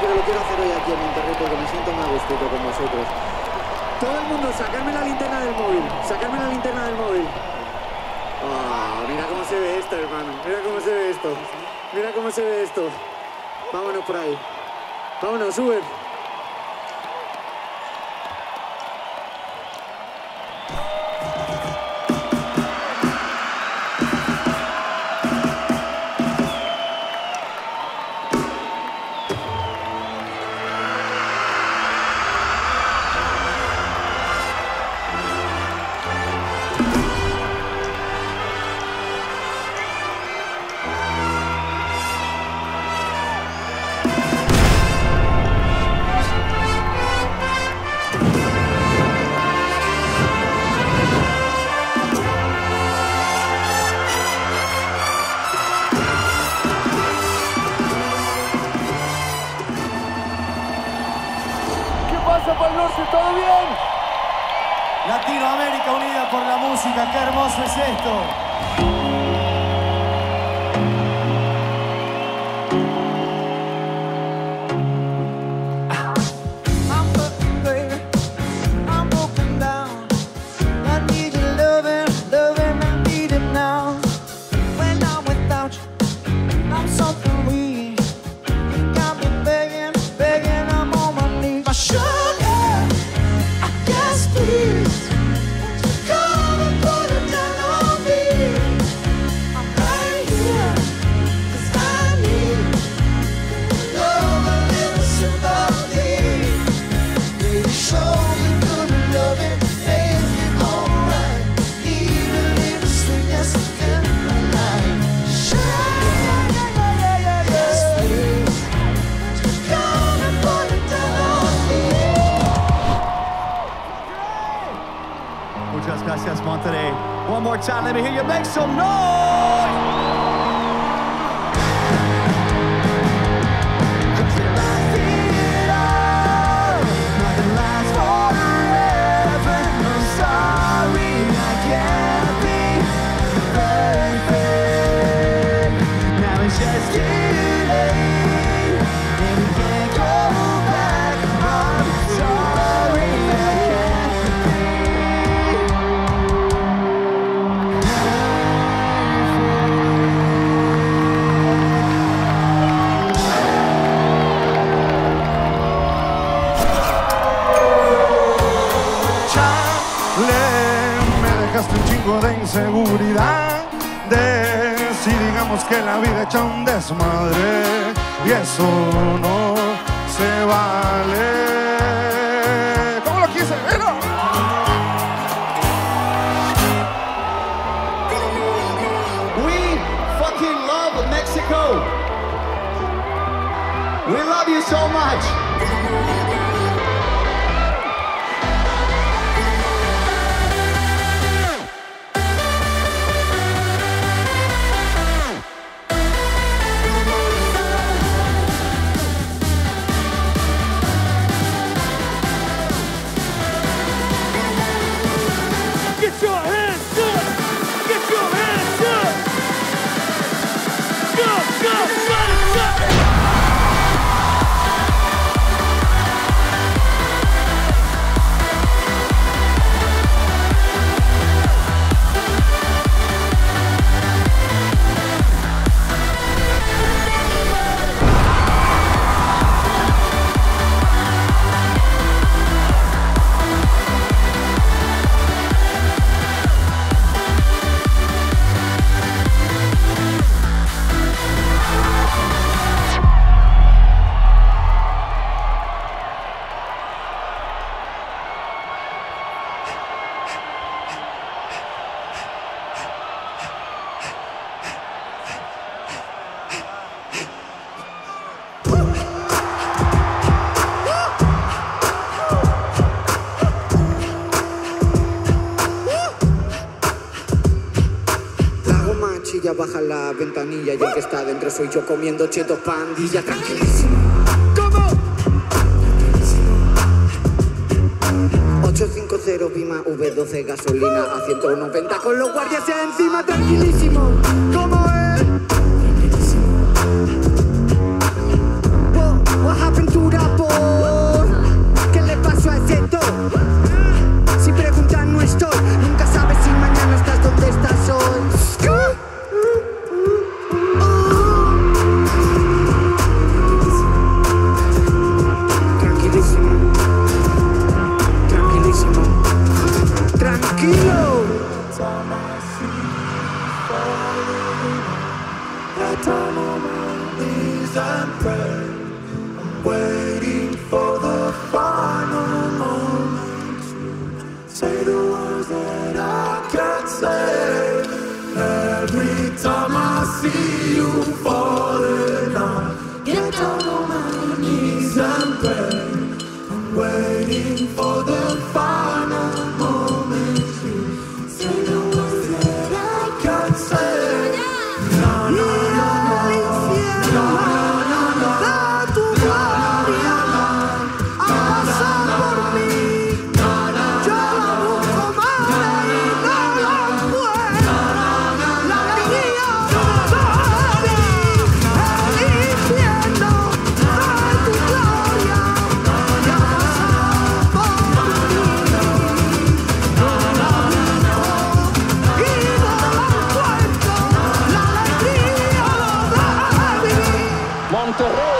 pero lo quiero hacer hoy aquí en Monterrey porque me siento más gustito con vosotros. Todo el mundo, sacarme la linterna del móvil, sacarme la linterna del móvil. Ah, mira cómo se ve esto, hermano. Mira cómo se ve esto. Mira cómo se ve esto. Vámonos por ahí. Vámonos, sube. Qué hermoso es esto. You make some noise. Chingo de si digamos que la vida echa un desmadre y eso no se vale. ¿Cómo lo quise? We fucking love Mexico. We love you so much. La goma chilla, baja la ventanilla y el que está dentro soy yo comiendo chetos pandilla. Tranquilísimo. ¿Cómo? 850 Pima V12 gasolina a 190 con los guardias encima, tranquilísimo. I down on my knees and pray. I'm waiting for the final moment. Say the words that I can't say. Every time I see you fall. Monterrey.